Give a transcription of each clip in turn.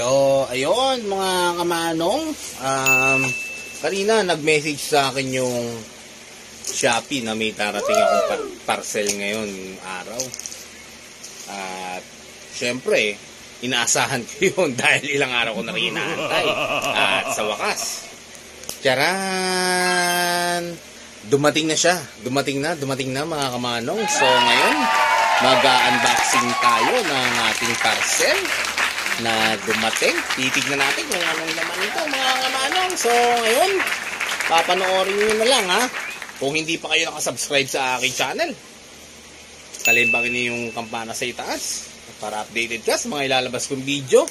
So, ayun mga kamanong, um, kanina nag-message sa akin yung Shopee na may darating akong par- parcel ngayon araw. At syempre, inaasahan ko yun dahil ilang araw ko na rin inaantay. At sa wakas, Charan! Dumating na siya. Dumating na, dumating na mga kamanong. So ngayon, mag-unboxing tayo ng ating parcel na dumating. Titignan natin kung anong laman nito mga kamanong. So ngayon, papanoorin nyo na lang ha. Kung hindi pa kayo nakasubscribe sa aking channel, kalimbangin niyo yung kampana sa itaas para updated ka sa mga ilalabas kong video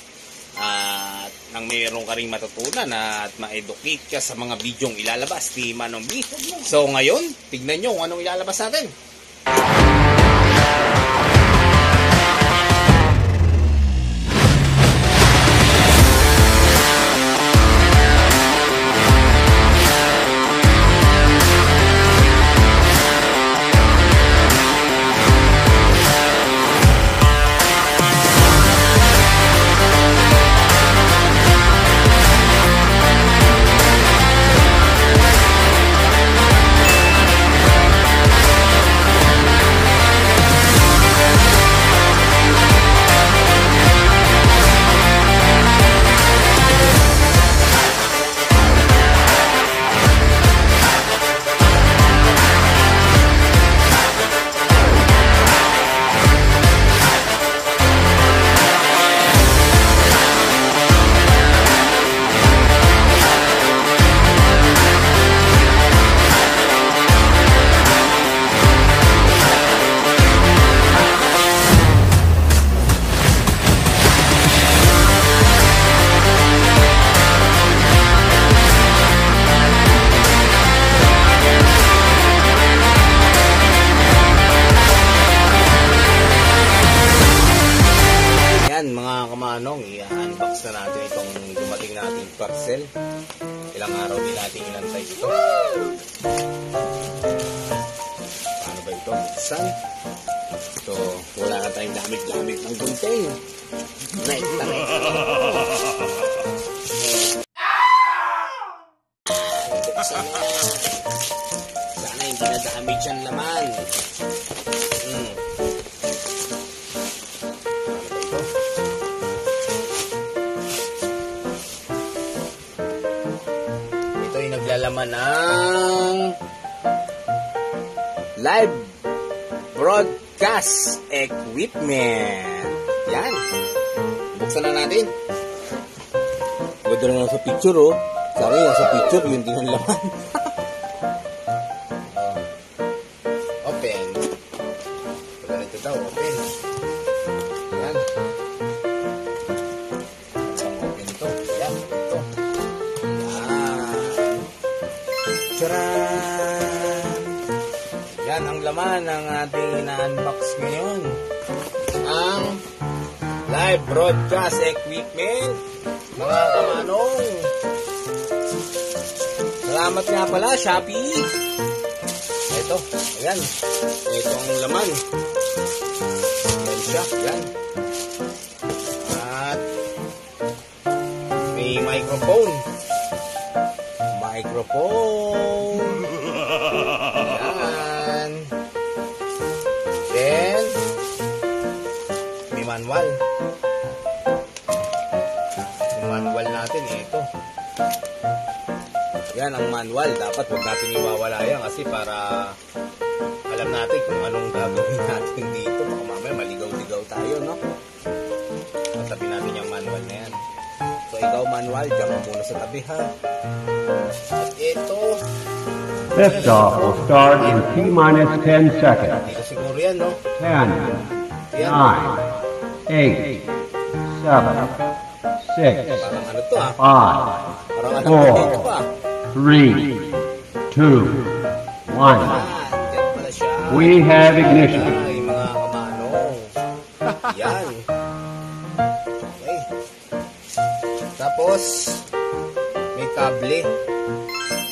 at nang mayroon ka rin matutunan at ma-educate ka sa mga bidyong ilalabas ni Manong B. So ngayon, tignan nyo kung anong ilalabas natin. Kamanong, i-unbox na natin itong dumating nating parcel. Ilang araw din natin inantay ito. Paano ba ito? Buksan. Ito, wala na tayong gamit-gamit ng gunting. Buksan na. Sana hindi na damage ang laman. Hmm. Ay naglalaman ng live broadcast equipment. Yan. Buksan na natin. Ganda na lang sa picture, oh. Yan sa picture, yun din ang laman. Laman ng ating ina-unbox ngayon. Ang live broadcast equipment. Mga kamanong. Salamat nga pala, Shopee. Ito, ayan. Ito ang laman. Ayan siya, ayan. At may microphone. Microphone. Manual. Yung manual natin, eh, ito. Yan ang manual. Dapat huwag natin iwawala yan kasi para alam natin kung anong gagawin natin dito. Baka mamaya maligaw-ligaw tayo, no? Masabi natin yung manual na yan. So, ikaw manual, dyan ka muna sa tabi, ha? At ito, Liftoff will start in T minus 10 seconds. dito siguro yan, no? 10, Yan. 9, 8, 7, 6, Parang to, ha? 5, Parang ano Four. dito pa. 3, 2, 1. Yan pala siya. We have ignition. Yan. Okay. Tapos, may kable.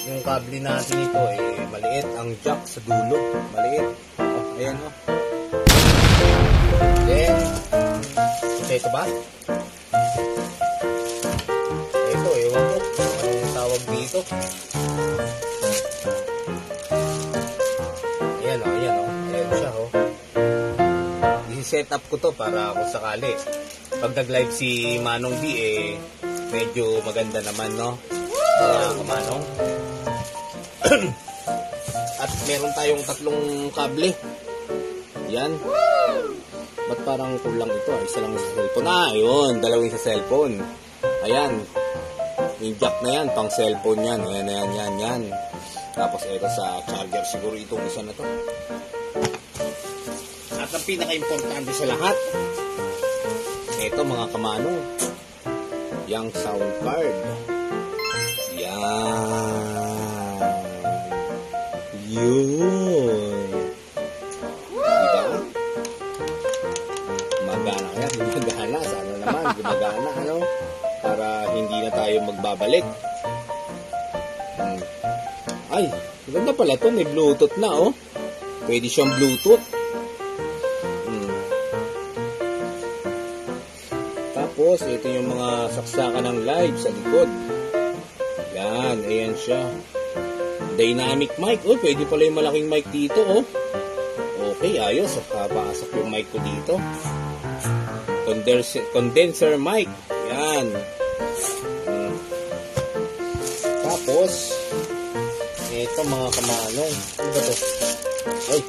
Yung kable natin ito, eh, maliit. Ang jack sa dulo. Maliit. Ayan, oh. Ito ba? Ito, ewan ko. Anong tawag dito? Ayan o, ayan o. Ayan siya oh. o. I-set up ko to para kung sakali. Pag nag-live si Manong B, eh, medyo maganda naman, no? Kaya, uh, Manong. At meron tayong tatlong kable. Yan. Yan. Ba't parang kulang ito? ah? Isa lang sa cellphone. Ah, yun. Dalawang sa cellphone. Ayan. Yung jack na yan. Pang cellphone yan. Ayan, ayan, yan, yan. Tapos ito sa charger. Siguro itong isa na to. At ang pinaka-importante sa lahat, ito mga kamanong, yung sound card. Yan. Yun. Tayo magbabalik. Hmm. Ay, ganda pala to. May Bluetooth na, oh. Pwede siyang Bluetooth. Hmm. Tapos, ito yung mga saksakan ng live sa likod. Yan, ayan siya. Dynamic mic. Oh, pwede pala yung malaking mic dito, oh. Okay, ayos. Papasok yung mic ko dito. Condenser, condenser mic. Yan. Tapos, ito mga kamanong. Ano ba? Ay.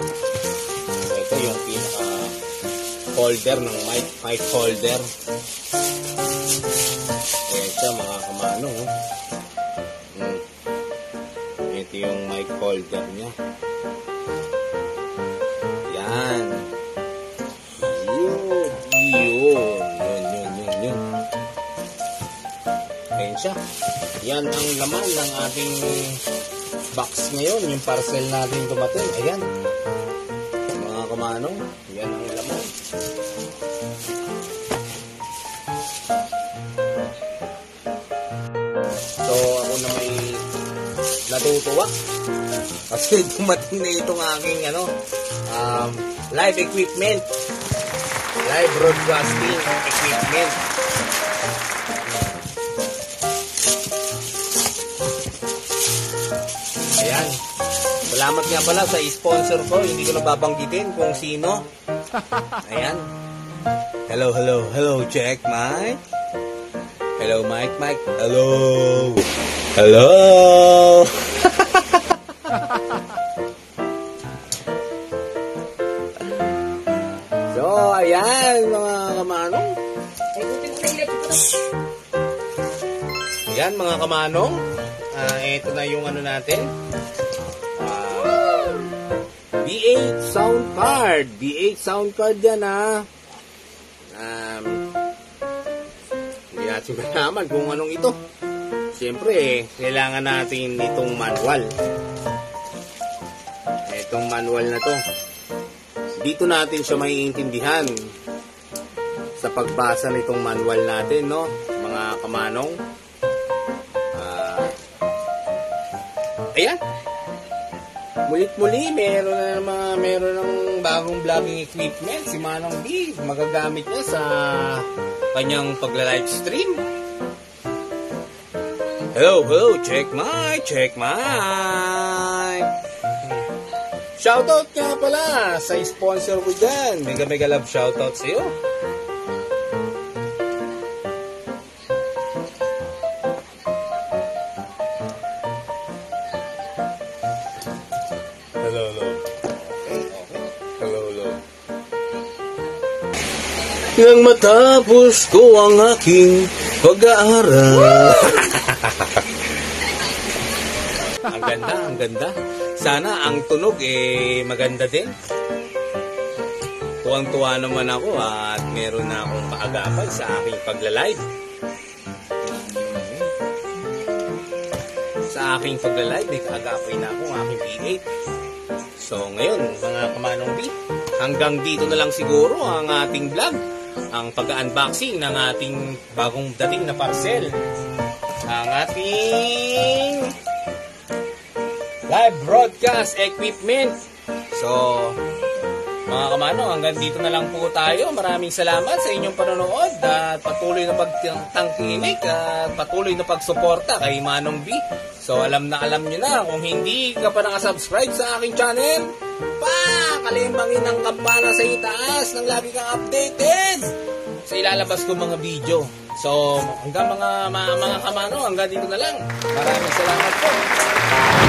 Ito yung pinaka holder ng mic, mic holder. Siya mga kamanong. Oh. Hmm. Ito yung mic holder niya. Yan ang laman ng ating box ngayon. Yung parcel natin dumating. Ayan. Mga kamanong, yan ang laman. So, ako na may natutuwa. Kasi dumating na itong aking ano, um, live equipment. Live broadcasting equipment. Salamat nga pala sa sponsor ko. Hindi ko na babanggitin kung sino. Ayan. Hello, hello, hello, check, Mike. Hello, Mike, Mike. Hello. Hello. so, ayan, mga kamanong. Ayan, mga kamanong. Ah, ito na yung ano natin. Ah, D8 sound card. D8 sound card yan, ha. Um, hindi natin malaman kung anong ito. Siyempre, eh, kailangan natin itong manual. Itong manual na to. Dito natin siya maiintindihan sa pagbasa nitong manual natin, no? Mga kamanong. Ah, ayan. Mulit-muli, meron na mga meron ng bagong vlogging equipment si Manong B. Magagamit niya sa kanyang pagla-live stream. Hello, hello, check my, check my. Shoutout nga pala sa sponsor ko dyan. Mega mega love shoutout sa iyo. Hello, hello. Hello, hello. Nang matapos ko ang aking pag-aaral. ang ganda, ang ganda. Sana ang tunog eh maganda din. Tuwang-tuwa naman ako at meron na akong kaagapan sa aking pagla-live. Sa aking pagla-live, may kaagapay na ako ang aking V8. So ngayon, mga kamanong B, hanggang dito na lang siguro ang ating vlog. Ang pag-unboxing ng ating bagong dating na parcel. Ang ating live broadcast equipment. So, Mga kamano, hanggang dito na lang po tayo. Maraming salamat sa inyong panonood at patuloy na pagtangkilik at patuloy na pagsuporta kay Manong B. So alam na alam nyo na, kung hindi ka pa nakasubscribe sa aking channel, pa, kalimbangin ang kampana sa itaas nang lagi kang updated sa ilalabas ko mga video. So hanggang mga, mga, mga kamano, hanggang dito na lang. Maraming salamat po.